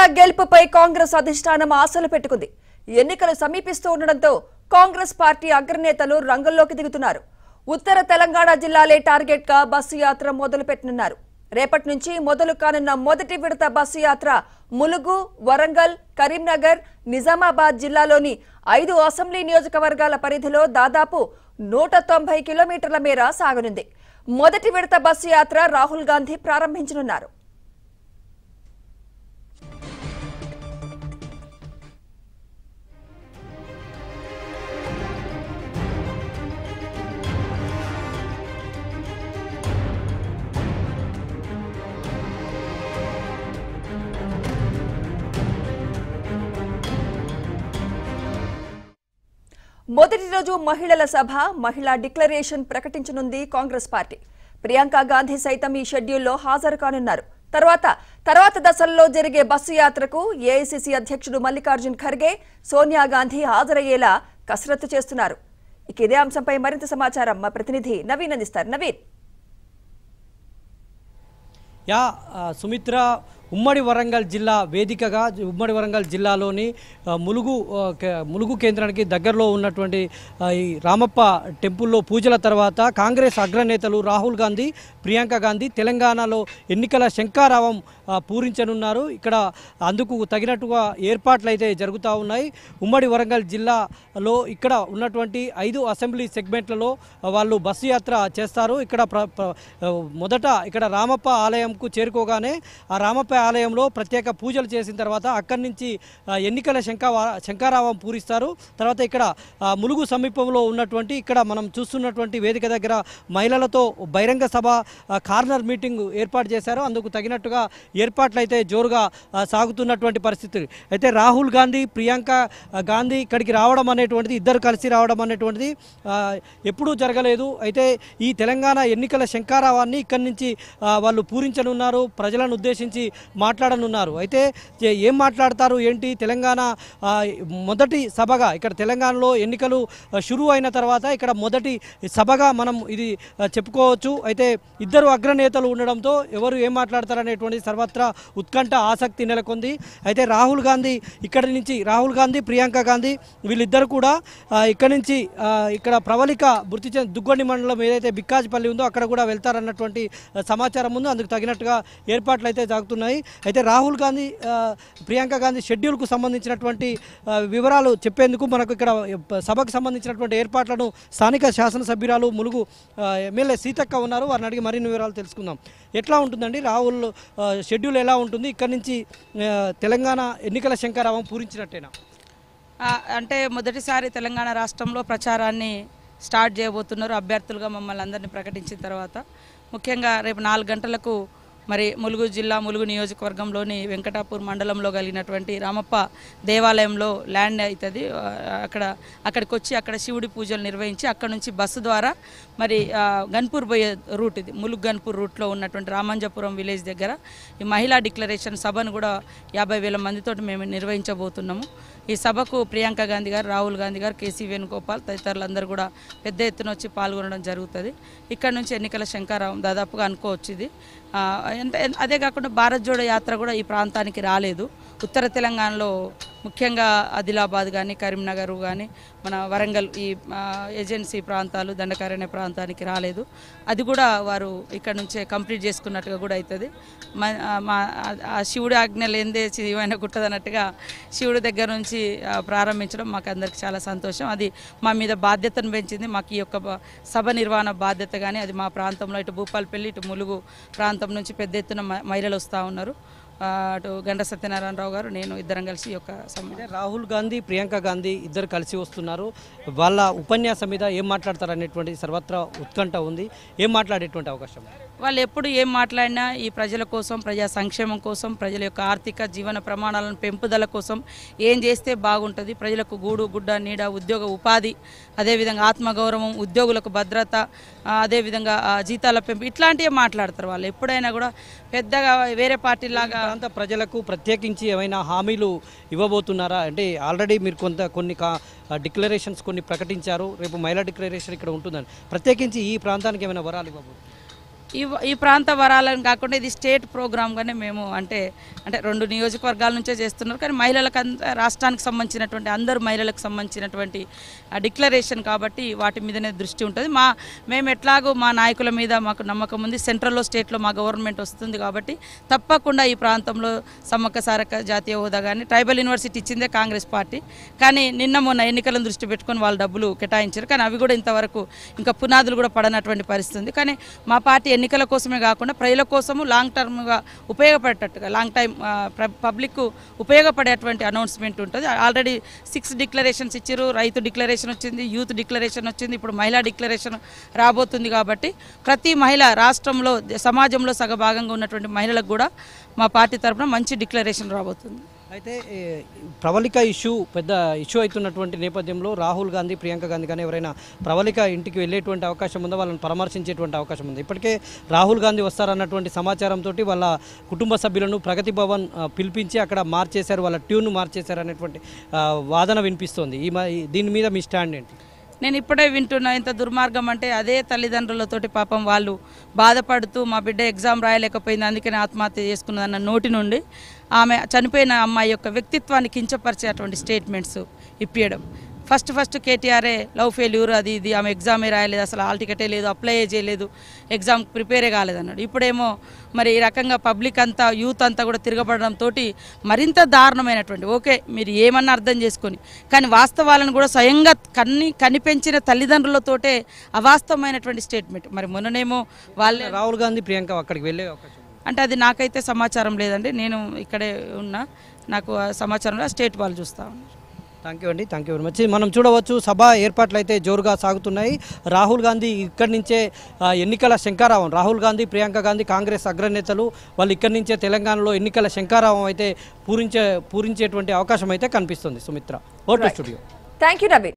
తెలంగాణ గెలుపుపై కాంగ్రెస్ అధిష్టానం ఆశలు పెట్టుకుంది. ఎన్నికలు సమీపిస్తూ ఉండడంతో కాంగ్రెస్ పార్టీ అగ్రనేతలు రంగంలోకి దిగుతున్నారు. ఉత్తర తెలంగాణ జిల్లాలే టార్గెట్గా బస్సు యాత్ర మొదలు పెట్టనున్నారు రేపటి నుంచి మొదలు కానున్న మొదటి విడత బస్సు యాత్ర ములుగు వరంగల్ కరీంనగర్ నిజామాబాద్ జిల్లాలోని ఐదు అసెంబ్లీ నియోజకవర్గాల పరిధిలో దాదాపు నూట తొంభై కిలోమీటర్ల మేర సాగనుంది. మొదటి విడత బస్సు యాత్ర రాహుల్ గాంధీ ప్రారంభించనున్నారు. మొదటి రోజు మహిళల సభ మహిళా డిక్లరేషన్ ప్రకటించనుంది కాంగ్రెస్ పార్టీ. ప్రియాంక గాంధీ సైతం ఈ షెడ్యూల్లో హాజరు కానున్నారు. తర్వాత తర్వాత దశల్లో జరిగే బస్సు యాత్రకు ఏఐసిసి అధ్యక్షుడు మల్లికార్జున్ ఖర్గే సోనియా గాంధీ హాజరయ్యేలా కసరత్తు చేస్తున్నారు. ఇక ఇదే అంశంపై మరింత సమాచారం మా ప్రతినిధి నవీన్ అందిస్తారు. నవీన్. యా సుమిత్ర ఉమ్మడి వరంగల్ జిల్లా వేదికగా ఉమ్మడి వరంగల్ జిల్లాలోని ములుగు ములుగు కేంద్రానికి దగ్గరలో ఉన్నటువంటి ఈ రామప్ప టెంపుల్లో పూజల తర్వాత కాంగ్రెస్ అగ్రనేతలు రాహుల్ గాంధీ ప్రియాంక గాంధీ తెలంగాణలో ఎన్నికల శంకారావం పూరించనున్నారు. ఇక్కడ అందుకు తగినట్టుగా ఏర్పాట్లు అయితే జరుగుతూ ఉన్నాయి. ఉమ్మడి వరంగల్ జిల్లాలో ఇక్కడ ఉన్నటువంటి ఐదు అసెంబ్లీ సెగ్మెంట్లలో వాళ్ళు బస్సు యాత్ర చేస్తారు. ఇక్కడ ప్ర- మొదట ఇక్కడ రామప్ప ఆలయంకు చేరుకోగానే ఆ రామప్ప ఆలయంలో ప్రత్యేక పూజలు చేసిన తర్వాత అక్కడి నుంచి ఎన్నికల శంకా శంకారావం పూరిస్తారు. తర్వాత ఇక్కడ ములుగు సమీపంలో ఉన్నటువంటి ఇక్కడ మనం చూస్తున్నటువంటి వేదిక దగ్గర మహిళలతో బహిరంగ సభ కార్నర్ మీటింగ్ ఏర్పాటు చేశారు. అందుకు తగినట్టుగా ఏర్పాట్లు అయితే జోరుగా సాగుతున్నటువంటి పరిస్థితి. అయితే రాహుల్ గాంధీ ప్రియాంక గాంధీ ఇక్కడికి రావడం అనేటువంటిది ఇద్దరు కలిసి రావడం అనేటువంటిది ఎప్పుడూ జరగలేదు. అయితే ఈ తెలంగాణ ఎన్నికల శంకారావాన్ని ఇక్కడి నుంచి వాళ్ళు పూరించనున్నారు. ప్రజలను ఉద్దేశించి మాట్లాడనున్నారు. అయితే ఏం మాట్లాడతారు? ఏంటి? తెలంగాణ మొదటి సభగా ఇక్కడ తెలంగాణలో ఎన్నికలు షురు అయిన తర్వాత ఇక్కడ మొదటి సభగా మనం ఇది చెప్పుకోవచ్చు. అయితే ఇద్దరు అగ్రనేతలు ఉండడంతో ఎవరు ఏం మాట్లాడతారు అనేటువంటి సర్వత్రా ఉత్కంఠ ఆసక్తి నెలకొంది. అయితే రాహుల్ గాంధీ ఇక్కడి నుంచి రాహుల్ గాంధీ ప్రియాంక గాంధీ వీళ్ళిద్దరు కూడా ఇక్కడి నుంచి ఇక్కడ ప్రవళిక మృతి దుగ్గొండి మండలం ఏదైతే బిక్కాజిపల్లి ఉందో అక్కడ కూడా వెళ్తారన్నటువంటి సమాచారం ఉంది. అందుకు తగినట్టుగా ఏర్పాట్లు అయితే జరుగుతున్నాయి. అయితే రాహుల్ గాంధీ ప్రియాంక గాంధీ షెడ్యూల్కు సంబంధించినటువంటి వివరాలు చెప్పేందుకు మనకు ఇక్కడ సభకు సంబంధించినటువంటి ఏర్పాట్లను స్థానిక శాసనసభ్యురాలు ములుగు ఎమ్మెల్యే సీతక్క ఉన్నారు. వారిని అడిగి మరిన్ని వివరాలు తెలుసుకుందాం. ఎట్లా ఉంటుందండి రాహుల్ షెడ్యూల్ ఎలా ఉంటుంది? ఇక్కడి నుంచి తెలంగాణ ఎన్నికల శంకరావం పూరించినట్టేనా? అంటే మొదటిసారి తెలంగాణ రాష్ట్రంలో ప్రచారాన్ని స్టార్ట్ చేయబోతున్నారు అభ్యర్థులుగా మమ్మల్ని అందరినీ ప్రకటించిన తర్వాత. ముఖ్యంగా రేపు నాలుగు గంటలకు మరి ములుగు జిల్లా ములుగు నియోజకవర్గంలోని వెంకటాపూర్ మండలంలో కలిగినటువంటి రామప్ప దేవాలయంలో ల్యాండ్ అవుతుంది. అక్కడ అక్కడికి వచ్చి అక్కడ శివుడి పూజలు నిర్వహించి అక్కడ నుంచి బస్సు ద్వారా మరి గన్పూర్ పోయే రూట్ ఇది. ములుగు గన్పూర్ రూట్లో ఉన్నటువంటి రామంజపురం విలేజ్ దగ్గర ఈ మహిళా డిక్లరేషన్ సభను కూడా యాభై వేల మందితో మేము నిర్వహించబోతున్నాము. ఈ సభకు ప్రియాంక గాంధీ గారు రాహుల్ గాంధీ గారు కేసీ వేణుగోపాల్ తదితరులందరూ కూడా పెద్ద ఎత్తున వచ్చి పాల్గొనడం జరుగుతుంది. ఇక్కడ నుంచి ఎన్నికల శంకారావం దాదాపుగా అనుకోవచ్చు ఇది. అంటే అదే కాకుండా భారత్ జోడో యాత్ర కూడా ఈ ప్రాంతానికి రాలేదు. ఉత్తర తెలంగాణలో ముఖ్యంగా ఆదిలాబాద్ కానీ కరీంనగర్ కానీ మన వరంగల్ ఈ ఏజెన్సీ ప్రాంతాలు దండకారణ్య ప్రాంతానికి రాలేదు. అది కూడా వారు ఇక్కడ నుంచే కంప్లీట్ చేసుకున్నట్టుగా కూడా అవుతుంది మా శివుడి ఆజ్ఞ లేనిదే శివైన గుట్టదన్నట్టుగా శివుడి దగ్గర నుంచి ప్రారంభించడం మాకు అందరికి చాలా సంతోషం. అది మా మీద బాధ్యతను పెంచింది. మాకు ఈ యొక్క సభ నిర్వహణ బాధ్యత కానీ అది మా ప్రాంతంలో ఇటు భూపాలపల్లి ఇటు ములుగు ప్రాంతం నుంచి పెద్ద ఎత్తున మ- మహిళలు వస్తూ ఉన్నారు. అటు గండ సత్యనారాయణరావు గారు నేను ఇద్దరం కలిసి ఒక రాహుల్ గాంధీ ప్రియాంక గాంధీ ఇద్దరు కలిసి వస్తున్నారు వాళ్ళ ఉపన్యాసం మీద ఏం మాట్లాడతారు అనేటువంటి సర్వత్రా ఉత్కంఠ ఉంది ఏం మాట్లాడేటువంటి అవకాశం ఉంది? వాళ్ళు ఎప్పుడు ఏం మాట్లాడినా ఈ ప్రజల కోసం ప్రజా సంక్షేమం కోసం ప్రజల యొక్క ఆర్థిక జీవన ప్రమాణాలను పెంపుదల కోసం ఏం చేస్తే బాగుంటుంది ప్రజలకు గూడు గుడ్డ నీడ ఉద్యోగ ఉపాధి అదేవిధంగా ఆత్మగౌరవం ఉద్యోగులకు భద్రత అదేవిధంగా జీతాల పెంపు ఇట్లాంటివే మాట్లాడతారు వాళ్ళు. ఎప్పుడైనా కూడా పెద్దగా వేరే పార్టీలాగా అంతా ప్రజలకు ప్రత్యేకించి ఏమైనా హామీలు ఇవ్వబోతున్నారా? అంటే ఆల్రెడీ మీరు కొంత కొన్ని డిక్లరేషన్స్ కొన్ని ప్రకటించారు. రేపు మహిళా డిక్లరేషన్ ఇక్కడ ఉంటుందని. ప్రత్యేకించి ఈ ప్రాంతానికి ఏమైనా వరాలు ఇవ్వబోతున్నారు? ఈ ఈ ప్రాంత వరాలను కాకుండా ఇది స్టేట్ ప్రోగ్రామ్గానే మేము అంటే అంటే రెండు నియోజకవర్గాల నుంచే చేస్తున్నారు. కానీ మహిళలకు రాష్ట్రానికి సంబంధించినటువంటి అందరు మహిళలకు సంబంధించినటువంటి డిక్లరేషన్ కాబట్టి వాటి మీదనే దృష్టి ఉంటుంది. మా మేము ఎట్లాగో మా నాయకుల మీద మాకు నమ్మకం ఉంది. సెంట్రల్లో స్టేట్లో మా గవర్నమెంట్ వస్తుంది కాబట్టి తప్పకుండా ఈ ప్రాంతంలో సమ్మక్క సారక్క జాతీయ హోదా కానీ ట్రైబల్ యూనివర్సిటీ ఇచ్చిందే కాంగ్రెస్ పార్టీ. కానీ నిన్న మొన్న ఎన్నికలను దృష్టి పెట్టుకొని వాళ్ళు డబ్బులు కేటాయించారు. కానీ అవి కూడా ఇంతవరకు ఇంకా పునాదులు కూడా పడనటువంటి పరిస్థితి ఉంది. కానీ మా పార్టీ ఎన్నికల కోసమే కాకుండా ప్రజల కోసము లాంగ్ టర్మ్గా ఉపయోగపడేటట్టుగా లాంగ్ టైం పబ్లిక్ ఉపయోగపడేటువంటి అనౌన్స్మెంట్ ఉంటుంది. ఆల్రెడీ సిక్స్ డిక్లరేషన్స్ ఇచ్చారు రైతు డిక్లరేషన్ వచ్చింది యూత్ డిక్లరేషన్ వచ్చింది ఇప్పుడు మహిళా డిక్లరేషన్ రాబోతుంది కాబట్టి ప్రతి మహిళ రాష్ట్రంలో సమాజంలో సగభాగంగా ఉన్నటువంటి మహిళలకు కూడా మా పార్టీ తరఫున మంచి డిక్లరేషన్ రాబోతుంది. అయితే ప్రవళిక ఇష్యూ పెద్ద ఇష్యూ అవుతున్నటువంటి నేపథ్యంలో రాహుల్ గాంధీ ప్రియాంక గాంధీ కానీ ఎవరైనా ప్రవళిక ఇంటికి వెళ్ళేటువంటి అవకాశం ఉందో? వాళ్ళని పరామర్శించేటువంటి అవకాశం ఉంది. ఇప్పటికే రాహుల్ గాంధీ వస్తారన్నటువంటి సమాచారంతో వాళ్ళ కుటుంబ సభ్యులను ప్రగతి భవన్ పిలిపించి అక్కడ మార్చేశారు. వాళ్ళ ట్యూన్ మార్చేశారు అనేటువంటి వాదన వినిపిస్తోంది. ఈ మ- ఈ- దీని మీద మీ స్టాండ్ ఏంటి? నేను ఇప్పుడే వింటున్నా ఇంత దుర్మార్గం అంటే అదే తల్లిదండ్రులతోటి పాపం వాళ్ళు బాధపడుతూ మా బిడ్డ ఎగ్జామ్ రాయలేకపోయింది అందుకని ఆత్మహత్య చేసుకున్నదన్న నోటి నుండి ఆమె చనిపోయిన అమ్మాయి యొక్క వ్యక్తిత్వాన్ని కించపరిచేటువంటి స్టేట్మెంట్స్ ఇప్పించడం ఫస్ట్ ఫస్ట్ కేటీఆర్ఏ లవ్ ఫెయిల్యూర్ అది ఇది ఆమె ఎగ్జామే రాయలేదు అసలు హాల్ టికెటే లేదు అప్లై చేయలేదు ఎగ్జామ్ ప్రిపేరే కాలేదన్నాడు. ఇప్పుడేమో మరి ఈ రకంగా పబ్లిక్ అంతా యూత్ అంతా కూడా తిరగబడడంతో మరింత దారుణమైనటువంటి ఓకే మీరు ఏమన్నా అర్థం చేసుకొని కానీ వాస్తవాలను కూడా స్వయంగా కన్ని కనిపెంచిన తల్లిదండ్రులతోటే అవాస్తవమైనటువంటి స్టేట్మెంట్ మరి మొన్ననేమో వాళ్ళే రాహుల్ గాంధీ ప్రియాంక అక్కడికి వెళ్ళే అవకాశం అంటే అది నాకైతే సమాచారం లేదండి. నేను ఇక్కడే ఉన్నా. నాకు ఆ సమాచారంలో స్టేట్ వాళ్ళు చూస్తా ఉన్నారు. థ్యాంక్ యూ అండి. Thank you very much. మనం చూడవచ్చు సభ ఏర్పాట్లు అయితే జోరుగా సాగుతున్నాయి. రాహుల్ గాంధీ ఇక్కడి నుంచే ఎన్నికల శంకారావం. రాహుల్ గాంధీ ప్రియాంక గాంధీ కాంగ్రెస్ అగ్రనేతలు వాళ్ళు ఇక్కడి నుంచే తెలంగాణలో ఎన్నికల శంకారావం అయితే పూరించే పూరించేటువంటి అవకాశం అయితే కనిపిస్తుంది. Sumitra vote studio. Thank you